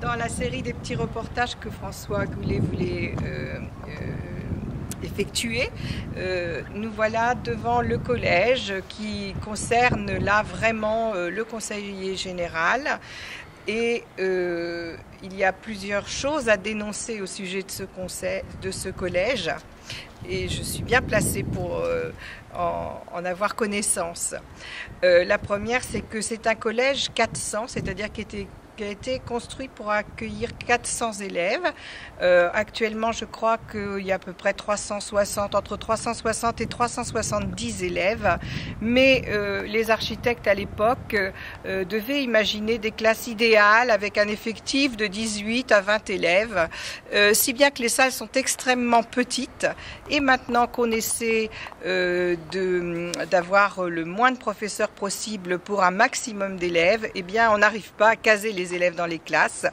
dans la série des petits reportages que François Goulet voulait euh, euh, effectuer, euh, nous voilà devant le collège qui concerne là vraiment le conseiller général. Et il y a plusieurs choses à dénoncer au sujet de ce, collège. Et je suis bien placée pour en, avoir connaissance. la première, c'est que c'est un collège 400, c'est-à-dire qui était a été construit pour accueillir 400 élèves. Euh, actuellement, je crois qu'il y a à peu près 360, entre 360 et 370 élèves. Mais euh, les architectes à l'époque euh, devaient imaginer des classes idéales avec un effectif de 18 à 20 élèves, si bien que les salles sont extrêmement petites. Et maintenant qu'on essaie d'avoir le moins de professeurs possible pour un maximum d'élèves, eh bien, on n'arrive pas à caser les élèves dans les classes.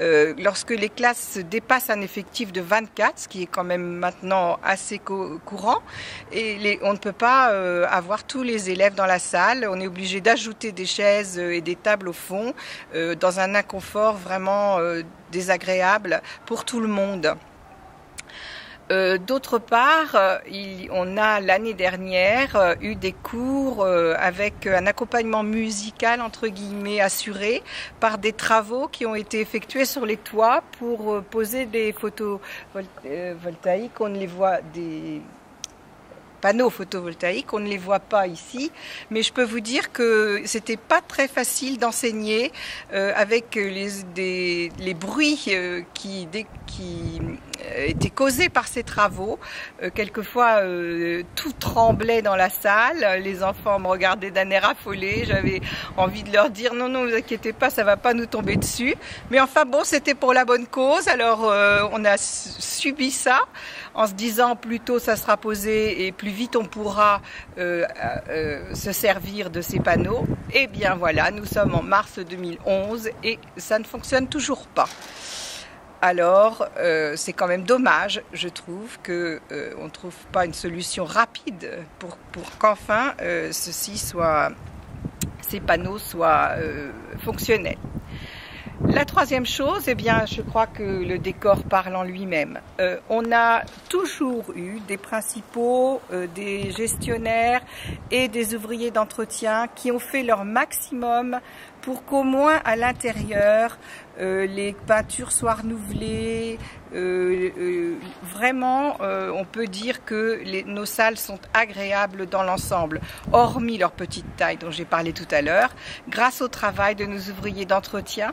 Euh, lorsque les classes dépassent un effectif de 24, ce qui est quand même maintenant assez courant, et on ne peut pas euh, avoir tous les élèves dans la salle. On est obligé d'ajouter des chaises et des tables au fond, euh, dans un inconfort vraiment désagréable pour tout le monde. Euh, d'autre part, euh, on a l'année dernière euh, eu des cours avec un accompagnement musical entre guillemets assuré par des travaux qui ont été effectués sur les toits pour poser des photos voltaïques. On ne les voit des panneaux photovoltaïques. On ne les voit pas ici, mais je peux vous dire que c'était pas très facile d'enseigner avec les, bruits qui euh, étaient causés par ces travaux. quelquefois, tout tremblait dans la salle. Les enfants me regardaient d'un air affolé. J'avais envie de leur dire non, non, vous inquiétez pas, ça va pas nous tomber dessus. Mais enfin bon, c'était pour la bonne cause. Alors on a subi ça en se disant plus tôt ça sera posé et plus vite on pourra euh, euh, se servir de ces panneaux. Et eh bien voilà, nous sommes en mars 2011 et ça ne fonctionne toujours pas. Alors, euh, c'est quand même dommage, je trouve, qu'on ne trouve pas une solution rapide pour, pour qu'enfin ceci soit, ces panneaux soient fonctionnels. La troisième chose, eh bien, je crois que le décor parle en lui-même. Euh, on a toujours eu des principaux, euh, des gestionnaires et des ouvriers d'entretien qui ont fait leur maximum pour qu'au moins à l'intérieur, euh, les peintures soient renouvelées. vraiment, on peut dire que nos salles sont agréables dans l'ensemble, hormis leur petite taille dont j'ai parlé tout à l'heure, grâce au travail de nos ouvriers d'entretien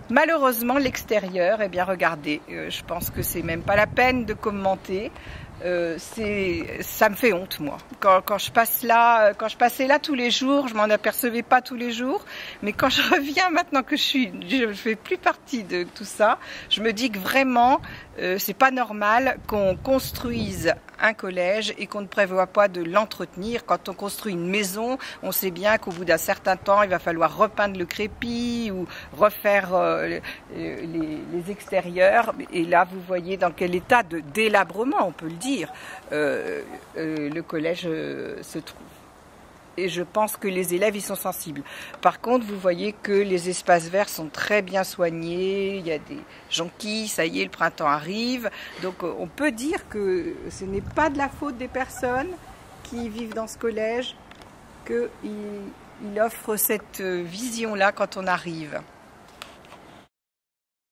Malheureusement, l'extérieur, eh bien, regardez, euh, je pense que c'est même pas la peine de commenter. Euh, ça me fait honte, moi. Quand, je passe là, euh, quand je passais là tous les jours, je m'en apercevais pas tous les jours. Mais quand je reviens maintenant que je je fais plus partie de tout ça, je me dis que vraiment, euh, c'est pas normal qu'on construise un collège et qu'on ne prévoit pas de l'entretenir. Quand on construit une maison, on sait bien qu'au bout d'un certain temps, il va falloir repeindre le crépi ou refaire les, les, extérieurs. Et là, vous voyez dans quel état de délabrement, on peut le dire, euh, euh le collège euh, se trouve et je pense que les élèves y sont sensibles. Par contre, vous voyez que les espaces verts sont très bien soignés, il y a des jonquilles, ça y est, le printemps arrive. Donc euh, on peut dire que ce n'est pas de la faute des personnes qui vivent dans ce collège qu'il il offre cette euh, vision-là quand on arrive.